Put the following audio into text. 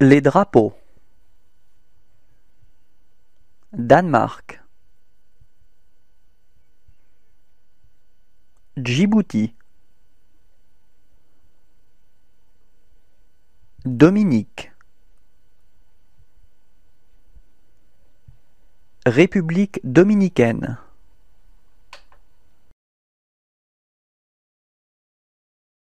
Les drapeaux. Danemark. Djibouti. Dominique. République dominicaine.